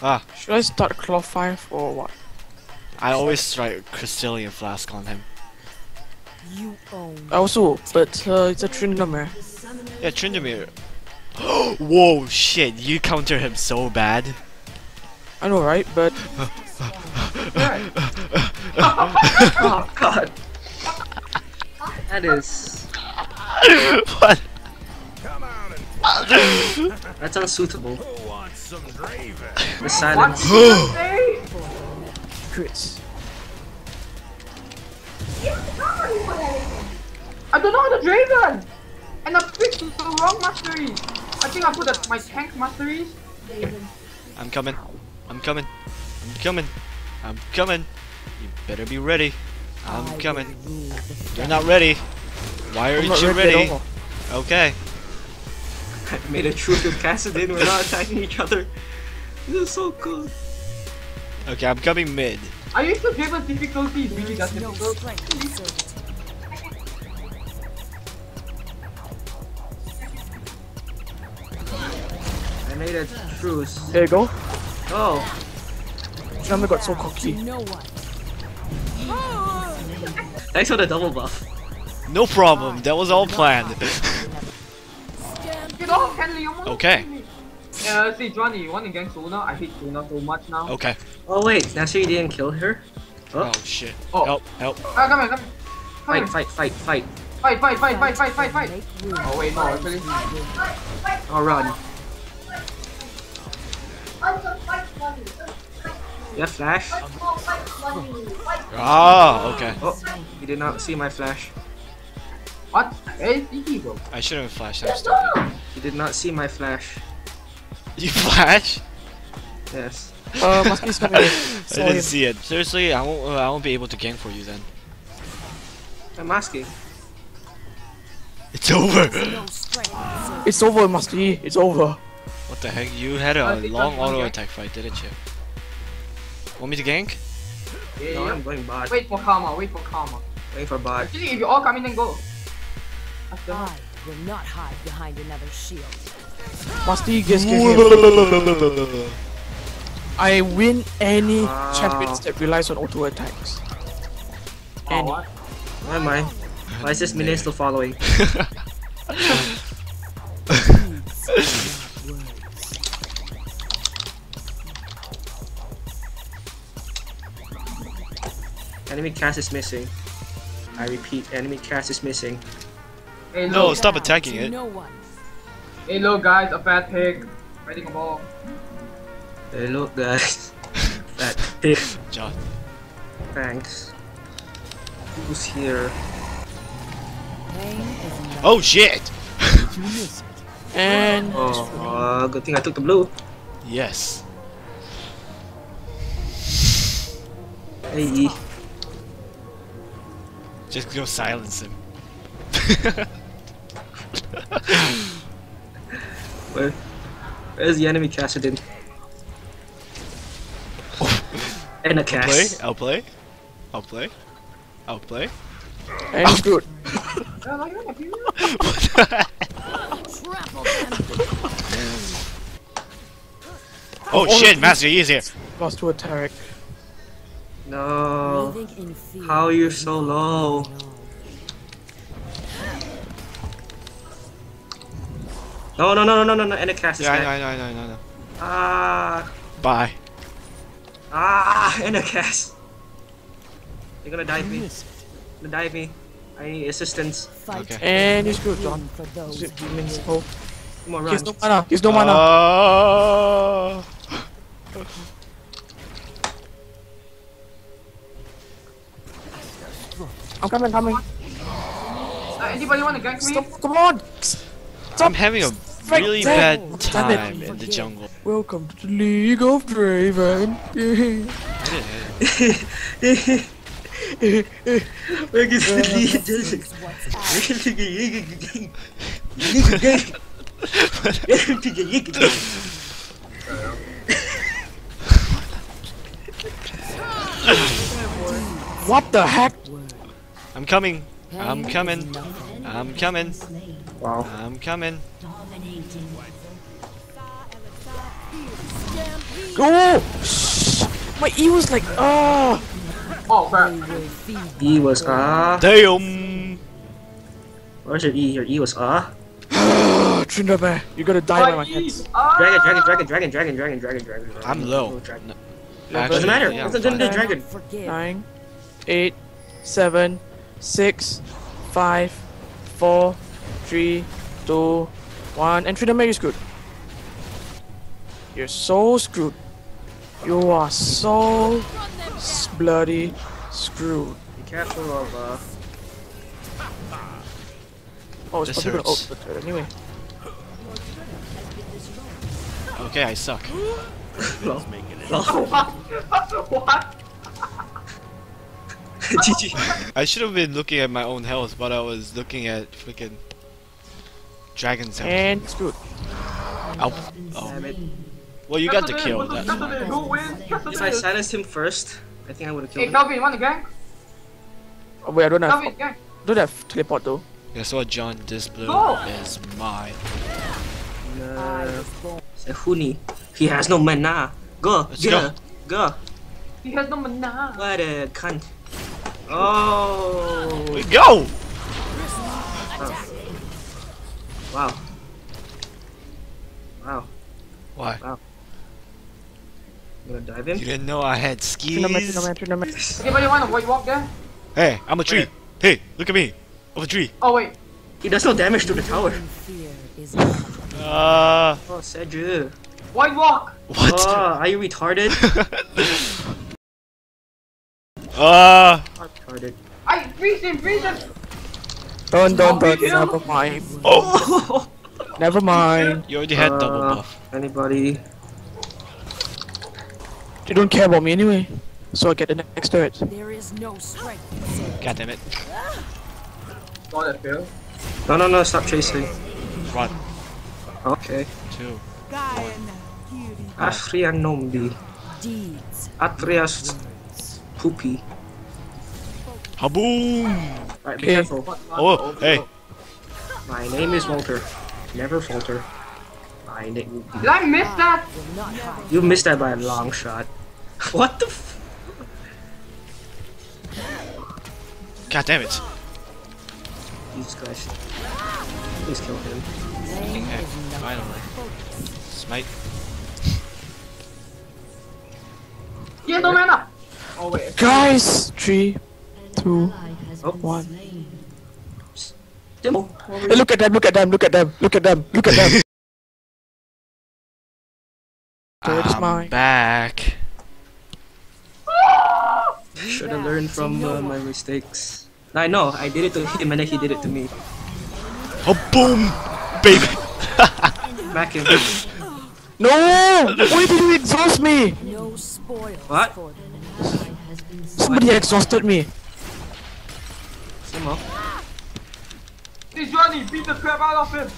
Ah, Should I start Claw 5 or what? I always strike Crystalline Flask on him. You own. I also, but uh, it's a Tryndamere. Yeah, Tryndamere. Whoa, shit, you counter him so bad. I know, right? But Oh god. That is. what? That's unsuitable. Who wants some gravy? The silence. crits. I don't know the Draven! And I picked the wrong mastery! I think I put the, my tank masteries. I'm coming. I'm coming. I'm coming. I'm coming. You better be ready. I'm coming. You're not ready. Why aren't not you ready ready? Okay. I made a truce with Kassadin. We're not attacking each other. This is so cool. Okay, I'm coming mid. I used to Draven's difficulty is really that No difficult. I made a truce. There you go. Oh, Tryndamere got so cocky. No one. thanks for the double buff. No problem. That was all planned. Get off, Henley, you almost Okay. killed. Uh, see, Johnny, you want to gank Sona? I hate Sona so much now. Okay. Oh wait, now you didn't kill her? Oh shit. Oh. Help, help. Ah, come here, come here. Come here. Fight, fight, fight, fight. Fight, fight, fight, fight, fight, fight, fight. Make room. Oh wait, no, actually. Oh, run. You have flash? Ah, okay. Oh, you did not see my flash. What? Hey, sneaky bro. I should have flashed. I'm stupid. You did not see my flash. You flash? Yes. Uh, must be coming in. I didn't see it. Seriously, I won't. Uh, I won't be able to gank for you then. I'm asking. It's over. No strength surge. It's over, must be. It's over. What the heck? You had a think long auto gank. attack fight, didn't you? Want me to gank? Yeah, No, yeah. I'm going bot. Wait for karma, wait for karma. Wait for bot. Actually, if you all come in, then go. That's the- I will not hide behind another shield. Musty just give. I win any ah. Wow. champions that relies on auto attacks. Oh, Any. what? Never mind. Why is this minion still following? Enemy cast is missing. I repeat, enemy cast is missing. Hey, No, stop attacking to it. No one. Hey, look, guys, a fat pig. Fighting a ball. Hey, look, guys. fat pig. John. Thanks. Who's here? Pain is not Oh shit! And Oh, uh, good thing I took the blue. Yes. Hey, Just go silence him. where? Where's the enemy Kassadin? and a Play. cast. I'll play. I'll play. I'll play. and it's good. Yeah, like, yeah, yeah. oh shit, Master Yi is here. Lost to attack. No. Breathing in fear. How are you so low? No, no, no, no, no, no, no. And a cast Yeah, I back. know, I know, I know, I know. Ah, Bye. ah, and a cast. You're gonna dive me. Gonna dive me. I need assistance. Fight Okay. And it's good, John. for those Zip who means live. oh. Come on, He run. has no mana. He has no mana. Uh, I'm coming, coming. Uh, anybody want to gank me? Stop, come on. Stop. I'm having a Right really there. bad Damn it. time in the jungle. Welcome to the League of Draven. Where is the what the heck? I'm coming. I'm coming. I'm coming. Wow. I'm coming. Oh! My E was like, ah! Oh crap. E was ah. Damn. Where's your E? Your E was ah. Uh, Trinidad, you gotta die by my My hands. Ah. Dragon, dragon, dragon, dragon, dragon, dragon, dragon, dragon. dragon. I'm low. Dragon. No, Doesn't matter. yeah, Doesn't- fine. doesn't- dragon. Nine, eight, seven, six, five, four, three, two, one, and Trinidad, you're screwed. You're so screwed. You are so bloody screwed. Be careful of uh. Oh, it's This probably gonna hurts. oh, anyway. Okay, I suck. what? GG. I should have been looking at my own health, but I was looking at freaking dragon's health. And screwed. Ow. Oh. Damn it. Well, you got the kill. What's That. the Who? If I silenced him first, I think I would have Hey killed him. Hey Calvin, you want the gang? Oh, wait, I don't have Calvin, gang. don't have teleport though. Guess what, John? This blue Go. is mine. I Uh, was born. He has no mana. Go. Let's get go. her. Go. He has no mana. What a cunt. Oh. We go. Wow. Wow. Why? You gonna dive You didn't know I had skis. You want to white walk there? Hey, I'm a tree. Hey, look at me. I'm a tree. Oh wait. He does no damage to the tower. Fear is not. Uh, Oh, Sedge. White walk. what? Oh, are you retarded? uh, Not retarded. I freeze him, freeze him. Don't, don't, don't. Never mind. oh, Never mind. you already had double Uh, buff. Anybody? You don't care about me anyway. So I get the next turret. There is no strength. God damn it. Oh, that failed. No, no, no, stop chasing. One, Okay. two. Afria Nombi. Deeds. Atrias Poopy. Haboom! Alright, be Okay. careful. Oh, hey. My name is Walter. Never falter. My name. Did I miss that? Will not hide. You missed that by a long shot. What the f- God damn it. Jesus Christ. Please kill him. Fucking heck. Finally. Smite. He has no mana. Oh wait. Guys, three, two, Oh. one. Hey, look at them! Look at them! Look at them! Look at them! Look at them! Turret I'm mine. back. Should have learned from uh, my mistakes. I know, I did it to him and then he did it to me. Haboom! Baby! Back him. No! Why did you exhaust me? No spoils What? Somebody exhausted me. Demo. He's running. Beat the crap out of him.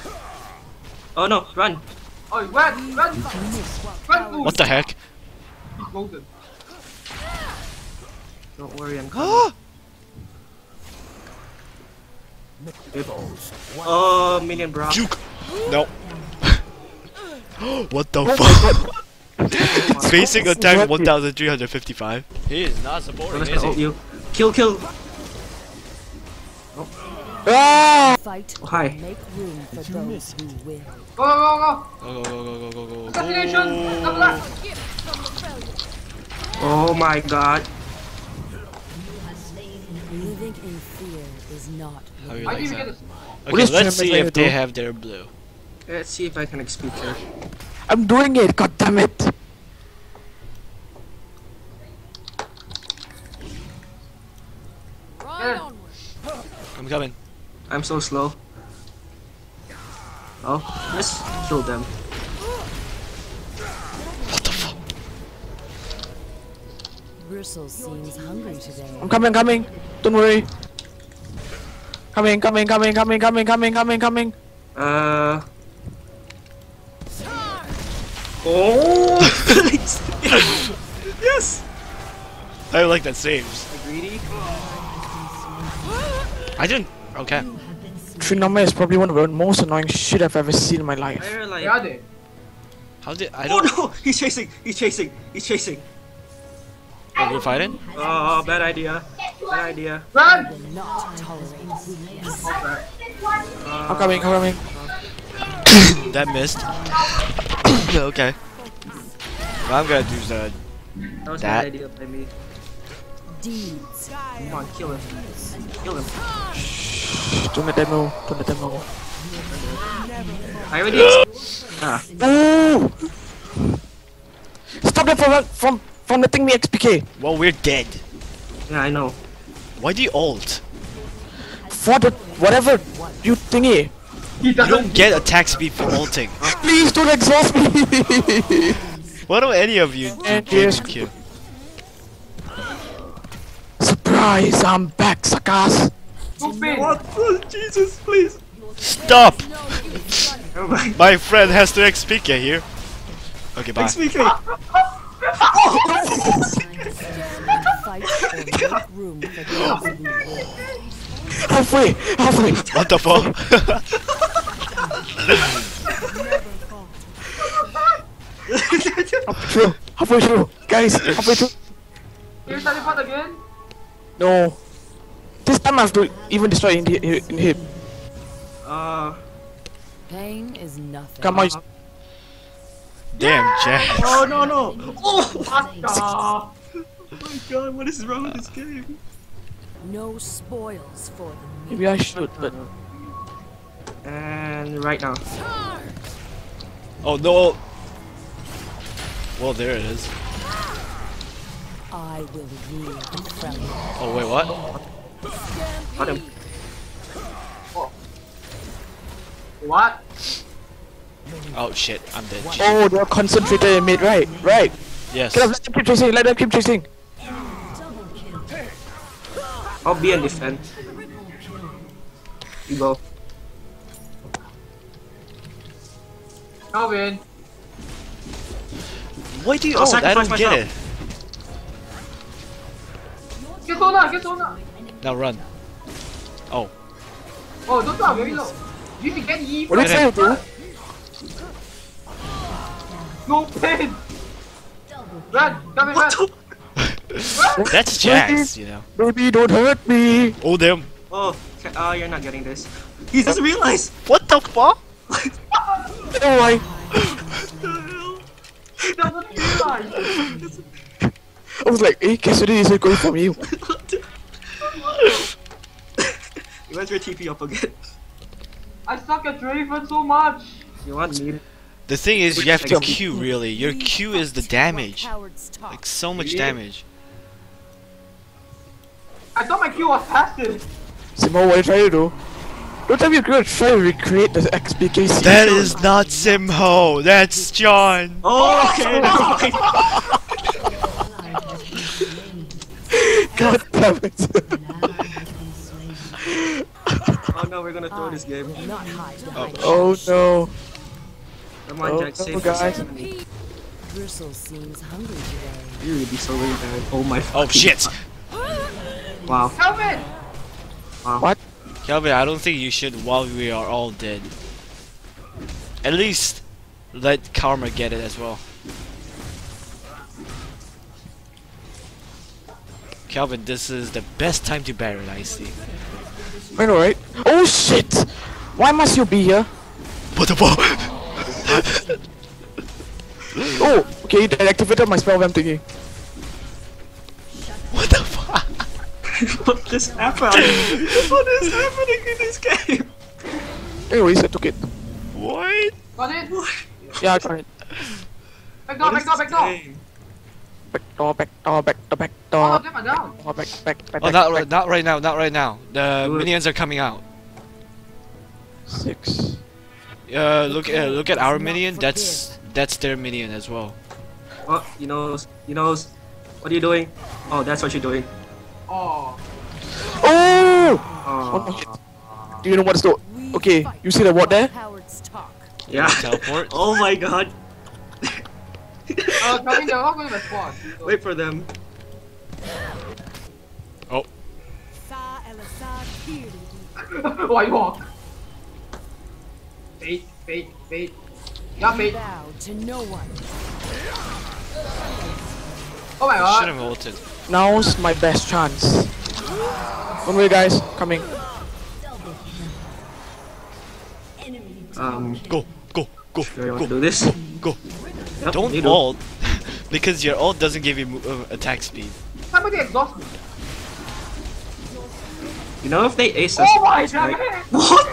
Oh no, run. Oh, run, run, run. Ooh, What the heck? He's golden. Don't worry, I'm coming. oh, minion bro. Juke! No. what the fuck? Basic attack 1355. He is not supporting, just is he? Oh, you. Kill, kill. Ah! Fight Oh, hi. make room for those who will. Go, go, go, Go, go, go, go, go, go, go. go. Assassination. Double that. Oh my god. Living in fear is not. How you I like didn't even get that? this. What Okay, is let's Trinidad see trying if to they do? have their blue. Let's see if I can XP her. I'm doing it, god damn it! I'm so slow. Oh, let's kill them. What the fuck? Bristle seems hungry today. I'm coming, coming! Don't worry! Coming, coming, coming, coming, coming, coming, coming, coming! Uh. Oh! yes! I like that saves. Greedy? I didn't. Okay. Trinoma is probably one of the most annoying shit I've ever seen in my life. They're like. Where are they? How did I Oh don't? no! He's chasing! He's chasing! He's chasing! Are we're fighting. Oh, bad idea. Bad idea. Run! Will not tolerate weakness. I'm coming, I'm coming. That missed. okay. What I'm gonna do is uh, That was That- bad idea by me. Deeds. Come on, kill him. Kill him. Don't let them know. Don't let them know. I already. ah. Ooh! Stop them from from from letting me XPK. well, we're dead. Yeah, I know. Why do you ult? For the whatever you thingy. He You don't get attack speed for ulting. Please don't exhaust me. Why don't any of you And do here's- kill? Surprise! I'm back, suckers. Stupid. What? Oh, Jesus, please. Stop! Oh my. My friend has to XPK here. Okay, bye. Speaking. Fight or make room for those who will. Halfway, halfway. What the fuck? Through, halfway through, guys. Halfway through. Can you teleport again? No. This time I have to even destroy in, the, in him. Uh. Pain is nothing. Come on. Damn, Jack. Oh no no. Oh What the? my god, what is wrong with this game? No spoils for the meek. Maybe I should, but And right now. Oh no. Well, there it is. I will rule the Fremen. Oh wait, what? Got him. Oh. What? Oh shit, I'm dead. oh, they're concentrated in mid, right? Right. Yes. Get up, let them keep chasing. Let them keep chasing. I'll be in defend. You go. Calvin. Why do you I'll ult? I don't sacrifice get it. Get Sona, get Sona. Now run. Oh, Oh, don't stop, very low. You can get E. What are you saying, bro? No pain. Run, Calvin, What run. the? that's Jax, you know. Baby, don't hurt me. Oh damn. Oh, ca- uh, you're not getting this. He doesn't realize. What the fuck? You know why? He doesn't. I was like, hey, Cassidy is going for me. You went your TP up again. I suck at Draven so much. You want me? The thing is, you have to Q really. Your Q is the damage. Like so much damage. I thought my Q was passive. Simo, what are you trying to do? Don't tell me you're gonna try to recreate the XPK scene. That is not Simho. That's John. Oh, okay. never mind. God damn it. oh no, we're gonna throw this game. Will not hide behind oh. oh no. Come on, Oh, Jack. no, Save guys. us. Seems hungry today. You would be so really bad. Oh my. Oh fucking shit. God. Wow. Calvin! Kelvin, I don't think you should while we are all dead. At least let Karma get it as well. Calvin, this is the best time to Baron, I see. I know, right? Oh shit! Why must you be here? What the fuck? Oh, okay, that activated my spell vamp thingy. What the fuck? what is happening? what is happening in this game? Anyways, I took it. What? Got it? Yeah, I got it. Back door, What back is door, back this door. Game? Back door, back door, back door, back All door. of them are down. door, back, back, back, Oh, not, back. not right now, not right now. The Do it. minions are coming out. Six. Uh, look, uh, look at our minion. That's that's their minion as well. Oh, you knows. You knows. What are you doing? Oh, that's what you're doing. Oh. Oh! Oh. One more hit. Do you know what's the? Okay, you see the what there? Yeah. Teleport. Oh my god. Uh, Calvin, they're not going to respond. So- Wait for them. Oh. Why you walk? Fate, fate, fate. Yeah, mate. Bow to no one. Oh my I god. should have ulted. Now's my best chance. One way, guys. Coming. Um, Go, go, go, do you go, do this? go. Yep, Don't you ult, because your ult doesn't give you mo- uh, attack speed. Somebody exhaust me. You know if they ace us. Oh my god. right? What?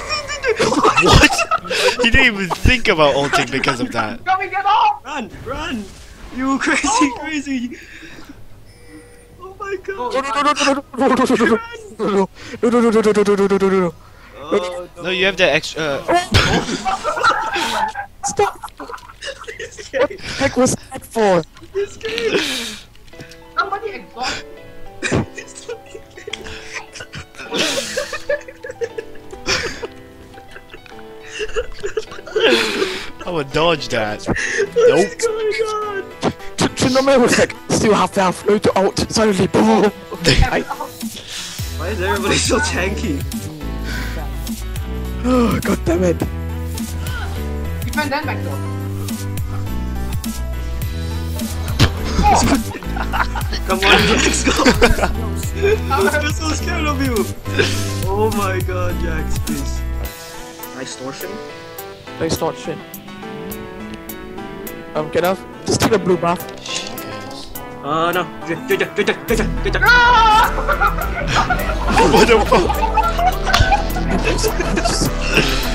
What? he didn't even think about ulting because of that. Coming, get off! Run, run! You crazy, Oh. crazy! Oh my god! No, no, no, no, no, no, no, no, no, no, no, no, no, no, no, no, no, no, no, no. Oh, No, you have the extra. Uh, Stop! Heck was that for? this game! Somebody exhaust me. This fucking game. I would dodge that. Nope. What's going on? Trinome was like, still half health, no to ult, suddenly boom! I, Why is everybody so tanky? oh, god damn it. Defend then back door. Come on, let's go! I was so scared of you! Oh my god, Jax, please. Nice torsion. Nice torsion. Um, get I just take a blue buff? Uh, no. Get, what the fuck?